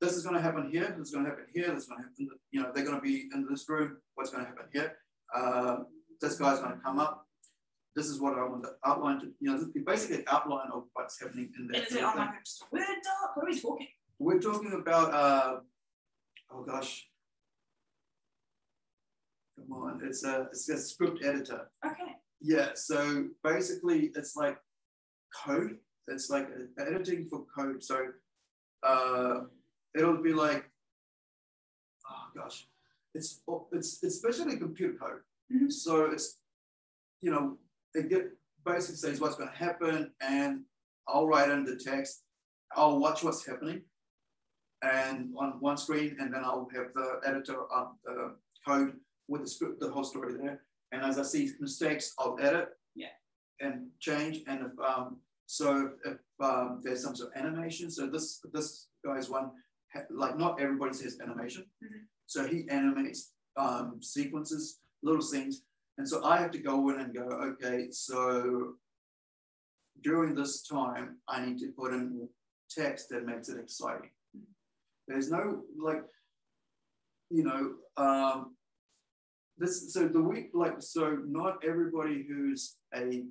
This is going to happen here. This is going to happen here. This is going to happen. You know, they're going to be in this room. What's going to happen here? Uh, this guy's going to come up this is what I want to outline to, you know, basically an outline of what's happening in there. And is it on like just a Word doc? What are we talking? We're talking about, uh, oh gosh, come on, it's a, it's a script editor. Okay. Yeah, so basically it's like code. It's like editing for code. So uh, it'll be like, oh gosh, it's it's it's especially computer code. Mm -hmm. So it's you know it get basically says what's going to happen, and I'll write in the text. I'll watch what's happening, and on one screen, and then I'll have the editor of the code with the script, the whole story there. And as I see mistakes, I'll edit, yeah, and change. And if um, so, if um, there's some sort of animation, so this this guy's one, like not everybody says animation, mm-hmm. so he animates um, sequences, little things and so I have to go in and go, okay, so during this time, I need to put in text that makes it exciting. There's no like, you know, um, this so the week like so not everybody who's a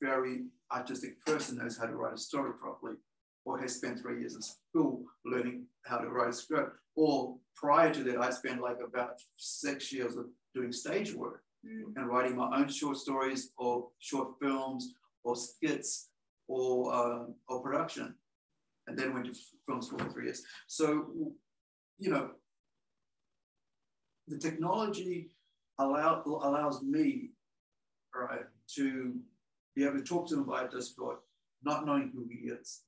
very artistic person knows how to write a story properly or has spent three years in school learning how to write a script or prior to that i spent like about six years of doing stage work. And writing my own short stories or short films or skits or, um, or production. And then went to film school for three years. So, you know, the technology allow, allows me, right, to be able to talk to him via Discord, not knowing who he is.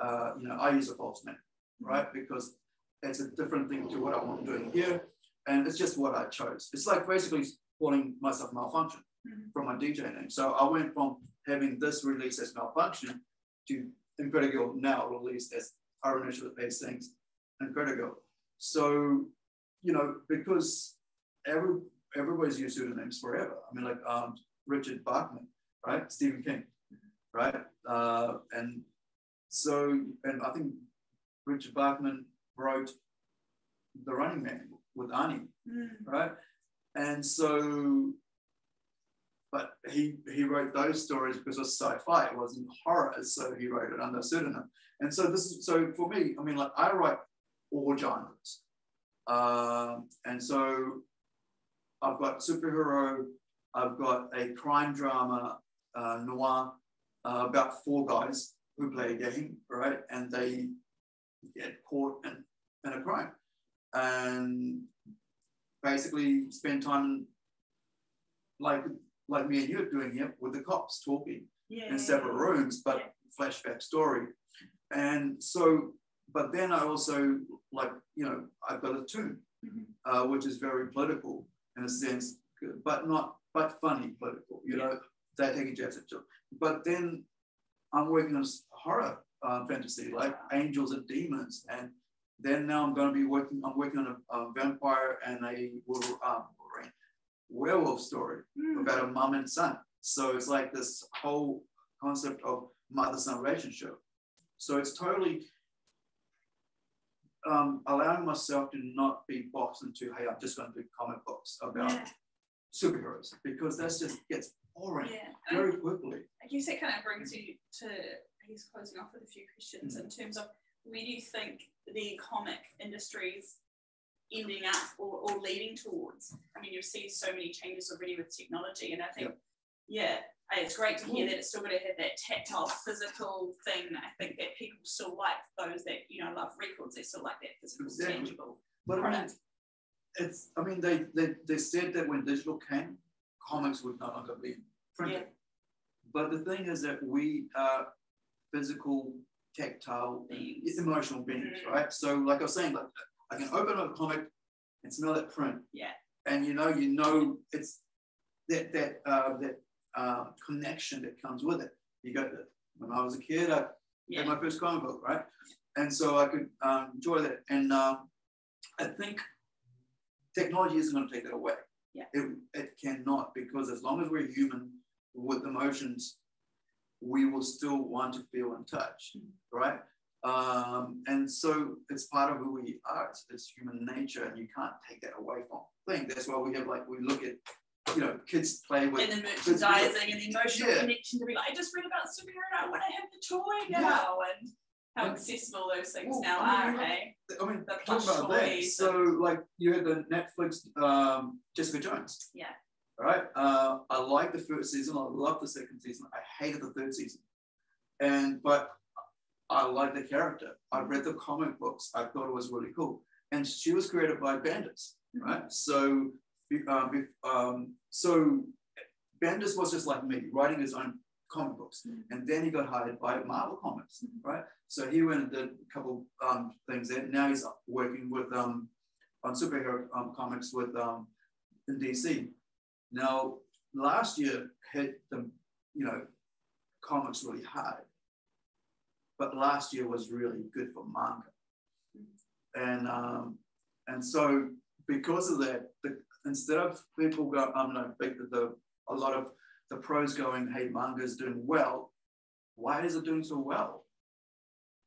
Uh, you know, I use a false name, right? Because it's a different thing to what I'm doing here. And it's just what I chose. It's like basically calling myself Malphunkson mm-hmm. from my DJ name. So I went from having this release as Malphunkson to Incredigo now released as our initial as things Incredigo. So, you know, because every everybody's used pseudonyms forever. I mean, like um, Richard Bachman, right? Stephen King, right? Uh, and so, and I think Richard Bachman wrote The Running Man with Arnie, mm. right? And so, but he he wrote those stories because it was sci-fi, it wasn't horror, so he wrote it under a pseudonym. And so this is so for me, I mean, like I write all genres. Um, and so I've got superhero, I've got a crime drama, uh, noir, uh, about four guys who play a game, right? And they get caught in, in a crime. And basically spend time like like me and you are doing here with the cops talking yeah. in several rooms, but flashback story. And so, but then I also like, you know, I've got a tune, mm-hmm. uh, which is very political. in a sense, but not but funny political. You know, they're taking jabs at children. But then I'm working on horror uh, fantasy like angels and demons, and then now I'm going to be working. I'm working on a, a vampire and a um, werewolf story mm. about a mom and son. So it's like this whole concept of mother-son relationship. So it's totally um, allowing myself to not be boxed into, hey, I'm just going to do comic books about yeah. superheroes because that just gets boring yeah. very quickly. I guess it kind of brings you to, I guess, closing off with a few questions mm-hmm. in terms of where do you think the comic industry's ending up or, or leading towards? I mean, you've seen so many changes already with technology, and I think, yeah, it's great to hear that it's still going to have that tactile, physical thing. I think that people still like those that you know love records. They still like that physical, exactly. tangible but product. I mean, it's. I mean, they, they they said that when digital came, comics would no longer be printed. Yeah. But the thing is that we are physical, tactile, beings. emotional beings, mm-hmm. right? So, like I was saying, like I can open up a comic and smell that print. Yeah. And you know, you know, it's that that uh, that uh, connection that comes with it. You got that. When I was a kid, I yeah. had my first comic book, right? And so I could um, enjoy that. And um, I think technology isn't going to take that away. Yeah. It, it cannot because as long as we're human with emotions, we will still want to feel in touch, right? Um, and so it's part of who we are. It's, it's, human nature, and you can't take that away from. I think that's why we have like we look at you know, kids play with. And the merchandising and the emotional yeah. connection to be like, I just read about superhero, I want to have the toy now. Yeah. And how and, accessible those things well, now I mean, are, hey? I mean, the talk about that. So, like, you had the Netflix um, Jessica Jones. Yeah. All right. Uh, I like the first season. I love the second season. I hated the third season. And, but I like the character. I read the comic books. I thought it was really cool. And she was created by Bendis, right? So um, um, so Bendis was just like me, writing his own comic books. Mm-hmm. And then he got hired by Marvel Comics, mm-hmm. right? So he went and did a couple um, things there. Now he's working with um, on superhero um, comics with um, in DC. Now, last year hit the, you know, comics really hard. But last year was really good for manga. And um, and so because of that, the, instead of people go, I'm um, no, the, the, a lot of the pros going, hey, manga is doing well. Why is it doing so well?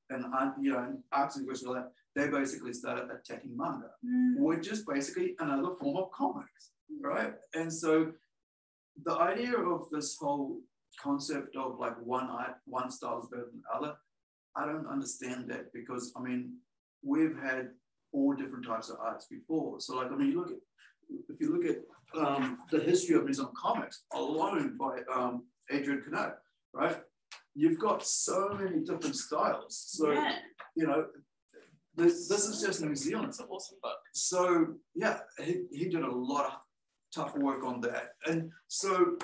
And I, you know, asking questions like that, they basically started attacking manga, mm. which is basically another form of comics, right? And so the idea of this whole concept of like one art, one style is better than the other, I don't understand that because I mean, we've had all different types of arts before. So like, I mean, you look at if you look at um, the history of New Zealand comics alone by um, Adrian Kinnaird, right? You've got so many different styles. So, yeah. you know, this, this is just New Zealand. It's an awesome book. So, yeah, he, he did a lot of tough work on that. And so,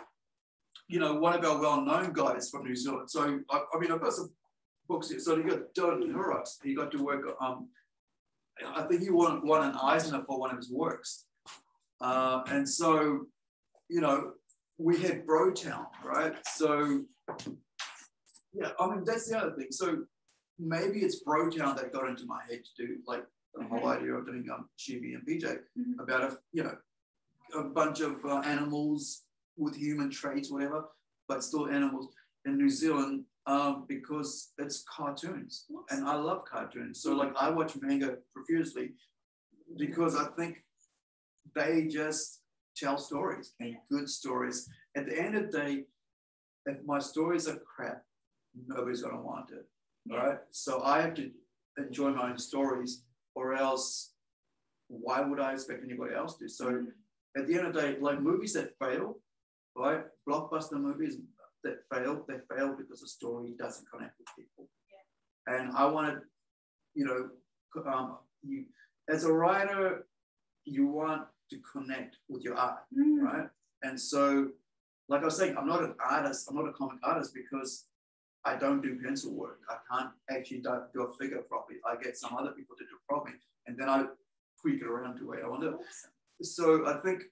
you know, one of our well-known guys from New Zealand. So, I, I mean, I've got some books here. So you got Dylan Horrocks. He got to work, um, I think he won, won an Eisner for one of his works. Uh, and so, you know, we had Brotown, right? So, yeah, I mean, that's the other thing. So maybe it's Brotown that got into my head to do like the whole idea of doing um, Chibi and PJ mm-hmm. about a, you know, a bunch of uh, animals with human traits, whatever, but still animals in New Zealand um, because it's cartoons and I love cartoons. So like I watch manga profusely because I think they just tell stories and good stories. At the end of the day, if my stories are crap, nobody's gonna want it. Yeah. Right. So I have to enjoy my own stories, or else why would I expect anybody else to? So mm-hmm. At the end of the day, like movies that fail, right? Blockbuster movies that fail, they fail because the story doesn't connect with people. Yeah. And I wanted, you know, um, you as a writer, you want to connect with your art, mm. right? And so, like I was saying, I'm not an artist, I'm not a comic artist because I don't do pencil work. I can't actually do, do a figure properly. I get some other people to do it properly, and then I tweak it around to where I want it. So I think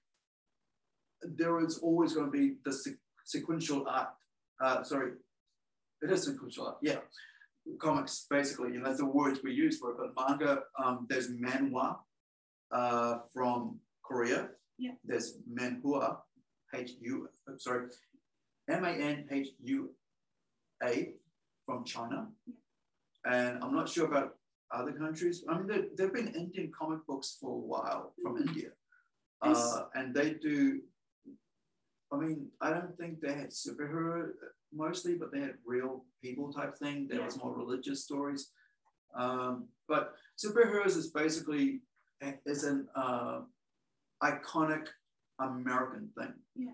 there is always going to be the sequential art. Uh, sorry, it is sequential art. Yeah, comics basically, and that's the words we use for it. But manga, um, there's manhwa uh, from Korea. Yeah. There's manhua, H U. Sorry, M A N H U A from China. Yeah. And I'm not sure about other countries. I mean, there, there have been Indian comic books for a while from. India. Uh, and they do, I mean, I don't think they had superhero mostly, but they had real people type thing. There yeah. was more religious stories. Um, but superheroes is basically is an uh, iconic American thing. Yeah.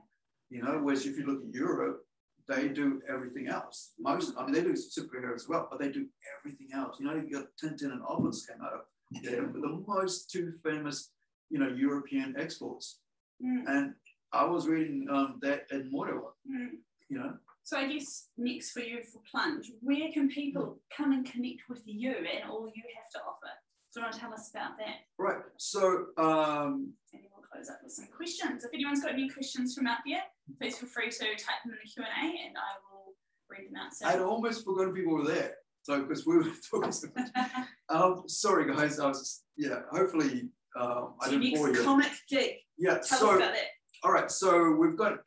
You know, whereas if you look at Europe, they do everything else. Most, I mean, they do superheroes as well, but they do everything else. You know, you got Tintin and Obelix came out of <laughs> there, the most two famous, you know, European exports. Mm. And I was reading um, that in Mordor, mm. you know. So I guess next for you for Plunge, where can people come and connect with you and all you have to offer? Do you want to tell us about that? Right. So um, and then we'll close up with some questions. If anyone's got any questions from out there, please feel free to type them in the Q&A and I will read them out. So. I'd almost forgotten people were there. So, because we were <laughs> talking so much. <laughs> um, sorry, guys. I was, yeah, hopefully um, I didn't bore you. comic gig. Yeah, Tell so, us about it. All right, so we've got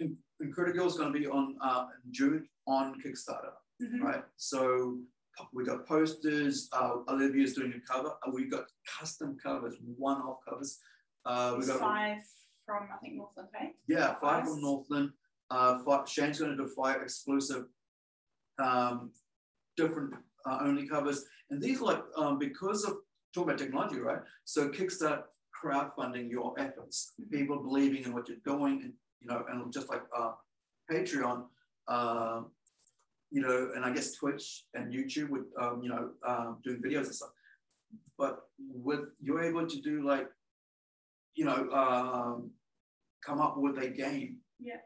Incredible is going to be on uh, in June on Kickstarter, mm-hmm. right? So we got posters. Uh, Olivia's doing a cover. Uh, we got custom covers, one-off covers. Uh, we got five from I think Northland, right? Yeah, five from Northland. Uh, five, Shane's going to do five exclusive, um, different uh, only covers, and these are like um, because of talking about technology, right? So Kickstart crowdfunding your efforts, people believing in what you're doing, and you know, and just like uh, Patreon, uh, you know, and I guess Twitch and YouTube with um, you know um, doing videos and stuff. But with you're able to do like, you know, um, come up with a game, yeah,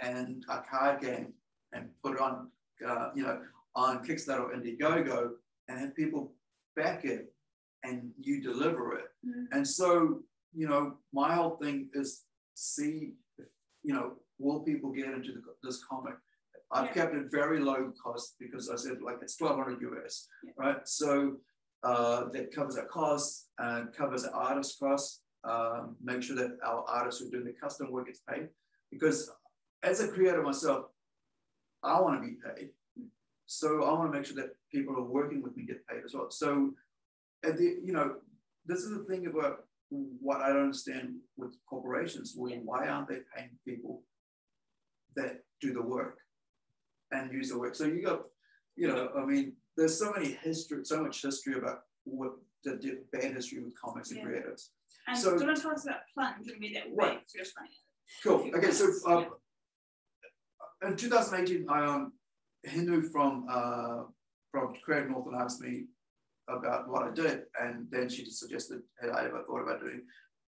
and a card game, and put it on, uh, you know, on Kickstarter or Indiegogo, and have people back it, and you deliver it. Mm-hmm. And so, you know, my whole thing is see, if, you know, will people get into the, this comic? I've yeah. kept it very low cost because I said like it's 1200 US, yeah. right? So uh, that covers our costs and covers our artist costs. Um, make sure that our artists who are doing the custom work gets paid because as a creator myself, I want to be paid. So I want to make sure that people who are working with me get paid as well. So, at the, you know, this is the thing about what I don't understand with corporations. Why aren't they paying people that do the work? and use the work. So you got, you know, I mean, there's so many history, so much history about what the bad history with comics and creators. And so, do you want to tell us about Plunge and be that right. way Cool. Okay, so uh, yeah. in 2018, I um, Hindu from uh, from Creative Northland asked me about what I did, and then she suggested, had I ever thought about doing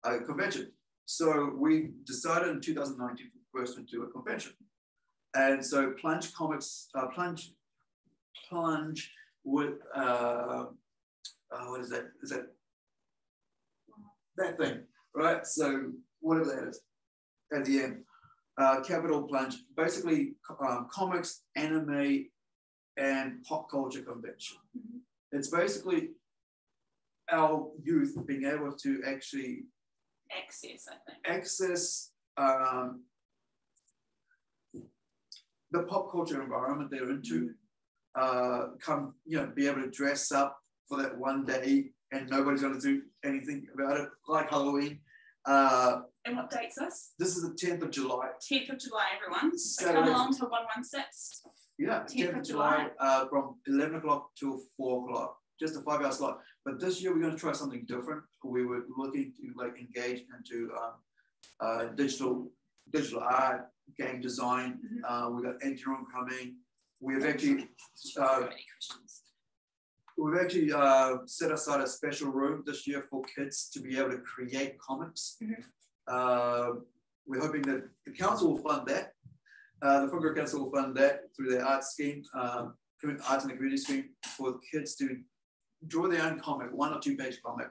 a convention? So we decided in 2019 first to do a convention. And so Plunge Comics, uh, Plunge, Plunge with, uh, uh, what is that? Is that that thing, right? So whatever that is at the end. Uh, Capital Plunge, basically um, comics, anime, and pop culture convention. Mm-hmm. It's basically our youth being able to actually access, I think. Access um, the pop culture environment they're into, uh, come, you know, be able to dress up for that one day and nobody's going to do anything about it, like Halloween. Uh, and what date's this? This is the 10th of July. 10th of July, everyone. So come along to 116. Yeah, 10th, 10th of July, July. Uh, from 11 o'clock till 4 o'clock. Just a five hour slot. But this year we're going to try something different. We were looking to like engage into um, uh, digital digital art, game design. Mm-hmm. Uh, we've got engineering coming. We've actually uh, we've actually uh, set aside a special room this year for kids to be able to create comics. Mm-hmm. Uh, we're hoping that the council will fund that. Uh, the Whangarei Council will fund that through their art scheme, um, arts and the community scheme, for kids to draw their own comic, one or two page comic,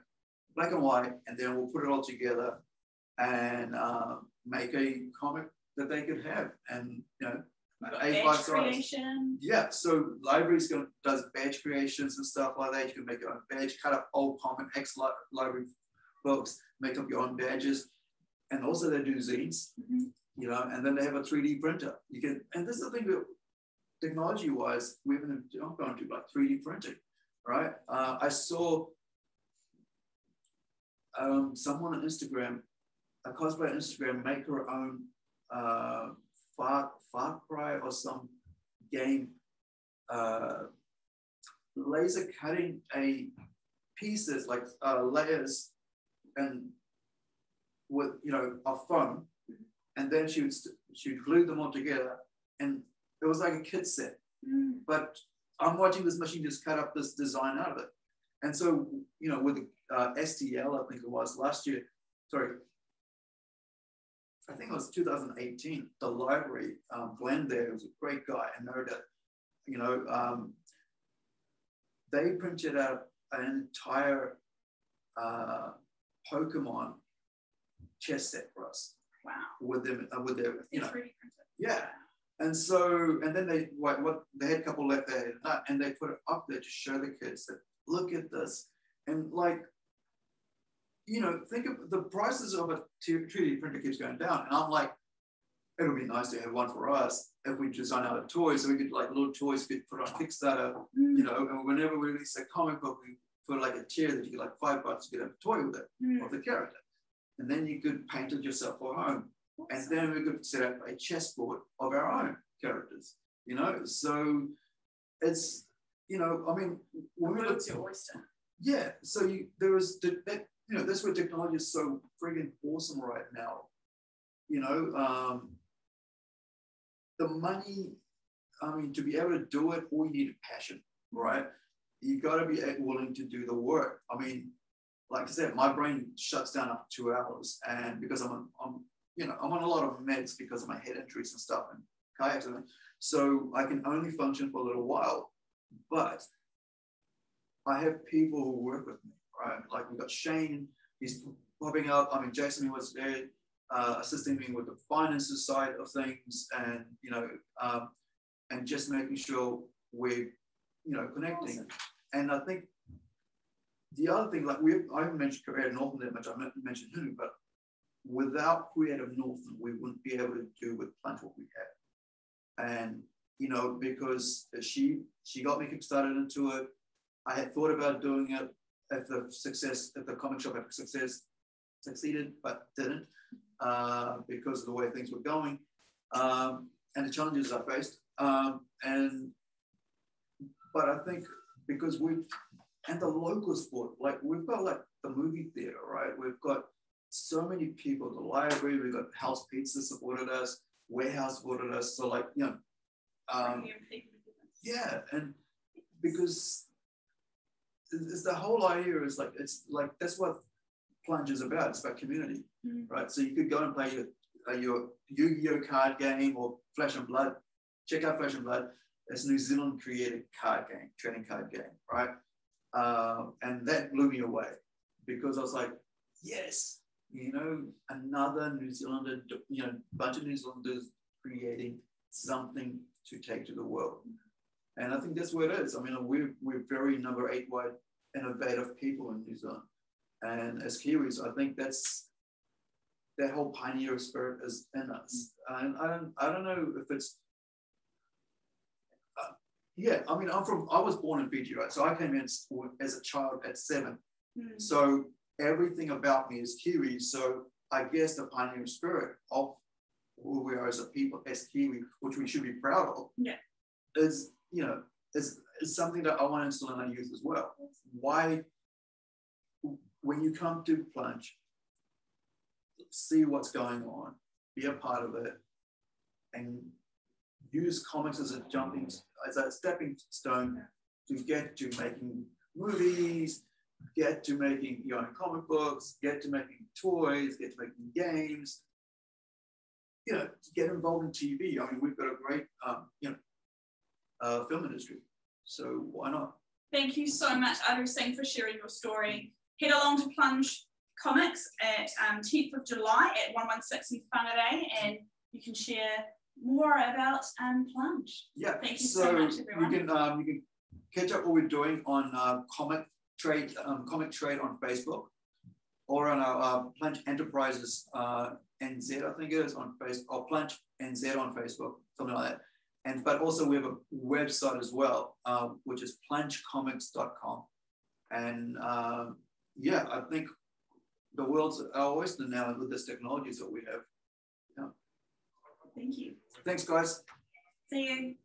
black and white, and then we'll put it all together and uh, make a comic that they could have. And, you know, A5 creation. Yeah, so libraries going does badge creations and stuff like that. You can make your own badge, cut up old comic X library books, make up your own badges. And also they do zines, mm-hmm. You know, and then they have a 3D printer. You can, and this is the thing that technology wise, we haven't gone to like 3D printing, right? Uh, I saw um, someone on Instagram, a cosplay on Instagram, make her own uh, Far, Far Cry or some game, uh, laser cutting a pieces like uh, layers and with you know a foam, and then she would she would glue them all together, and it was like a kit set. Mm. But I'm watching this machine just cut up this design out of it, and so you know with uh, STL, I think it was last year. Sorry, I think it was 2018. The library, um, Glenn there was a great guy, and know that you know um, they printed out an entire uh, Pokemon chess set for us. Wow. With them, uh, with their, you know, yeah. And so, and then they what, what they had a couple left there, and they put it up there to show the kids that look at this, and like, you know, think of the prices of a 3D printer keeps going down, and I'm like, it would be nice to have one for us if we design out a toy, so we could like little toys get put on Kickstarter, mm. you know, and whenever we release a comic book, we put like a chair that you get like five bucks to get a toy with it mm. of the character and then you could paint it yourself for home. And then we could set up a chessboard of our own characters, you know? So it's, you know, I mean, when we look your oyster. Yeah. So you, there was that, you know, that's where technology is so friggin' awesome right now. You know, um, the money, I mean, to be able to do it, all you need is passion, right? You got to be willing to do the work. I mean, like I said, my brain shuts down after two hours. And because I'm, on, I'm, you know, I'm on a lot of meds because of my head injuries and stuff and kayaks and so I can only function for a little while. But I have people who work with me, right? Like we've got Shane, he's popping up. I mean, Jason was there uh, assisting me with the finances side of things and, you know, um, and just making sure we're, you know, connecting. Awesome. And I think the other thing, like we, I haven't mentioned Creative Northland that much. I mentioned Hulu, but without Creative Northland, we wouldn't be able to do with Plunge what we have. And you know, because she she got me kickstarted into it. I had thought about doing it if the success, if the comic shop had success succeeded, but didn't uh, because of the way things were going um, and the challenges I faced. Um, and but I think because we and the local sport. Like we've got like the movie theater, right? We've got so many people, the library, we've got House Pizza supported us, Warehouse supported us. So like, you know, um, yeah, and because it's the whole idea is like it's like that's what plunge is about. It's about community, mm-hmm. right? So you could go and play your uh, your Yu-Gi-Oh card game or Flesh and Blood. Check out Flesh and Blood. It's New Zealand created card game, trading card game, right? Uh, and that blew me away because I was like, yes, you know, another New Zealander, you know, bunch of New Zealanders creating something to take to the world. And I think that's where it is. I mean, we're, we're very number eight wire innovative people in New Zealand. And as Kiwis, I think that's that whole pioneer spirit is in us. And I don't, I don't know if it's yeah, I mean, I'm from, I was born in Fiji, right? So I came in as a child at seven. Mm. So everything about me is Kiwi. So I guess the pioneering spirit of who we are as a people, as Kiwi, which we should be proud of, yeah. is, you know, is, is something that I want to instill in our youth as well. Why, when you come to plunge, see what's going on, be a part of it, and use comics as a jumping, as a stepping stone to get to making movies, get to making your own comic books, get to making toys, get to making games, you know, get involved in TV. I mean, we've got a great, um, you know, uh, film industry. So why not? Thank you so much, Aru Singh, for sharing your story. Head along to Plunge comics at um, 10th of July at 116 in Whangarei, and you can share more about um, Plunge. Yeah, Thank you so, so much, everyone. You can, um, you can catch up what we're doing on uh, Comic Trade, um, Comic Trade on Facebook, or on our uh, Plunge Enterprises uh, NZ, I think it is on Facebook, or Plunge NZ on Facebook, something like that. And but also we have a website as well, uh, which is plungecomics.com. And uh, yeah, I think the world's our oyster now with this technologies that we have. Thank you. Thanks, guys. See you.